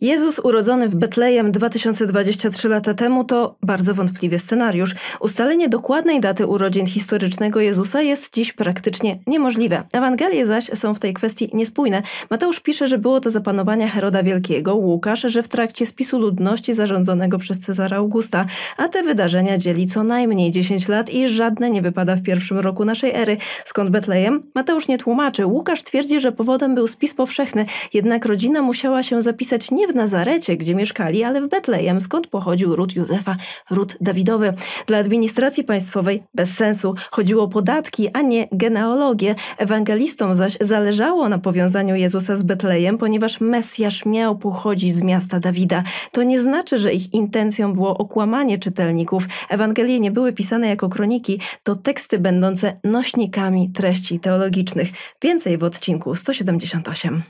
Jezus urodzony w Betlejem 2023 lata temu to bardzo wątpliwy scenariusz. Ustalenie dokładnej daty urodzin historycznego Jezusa jest dziś praktycznie niemożliwe. Ewangelie zaś są w tej kwestii niespójne. Mateusz pisze, że było to zapanowania Heroda Wielkiego, Łukasz, że w trakcie spisu ludności zarządzonego przez Cezara Augusta, a te wydarzenia dzieli co najmniej 10 lat i żadne nie wypada w pierwszym roku naszej ery. Skąd Betlejem? Mateusz nie tłumaczy. Łukasz twierdzi, że powodem był spis powszechny, jednak rodzina musiała się zapisać nie w Nazarecie, gdzie mieszkali, ale w Betlejem, skąd pochodził ród Józefa, ród Dawidowy. Dla administracji państwowej bez sensu. Chodziło o podatki, a nie genealogię. Ewangelistom zaś zależało na powiązaniu Jezusa z Betlejem, ponieważ Mesjasz miał pochodzić z miasta Dawida. To nie znaczy, że ich intencją było okłamanie czytelników. Ewangelie nie były pisane jako kroniki, to teksty będące nośnikami treści teologicznych. Więcej w odcinku 178.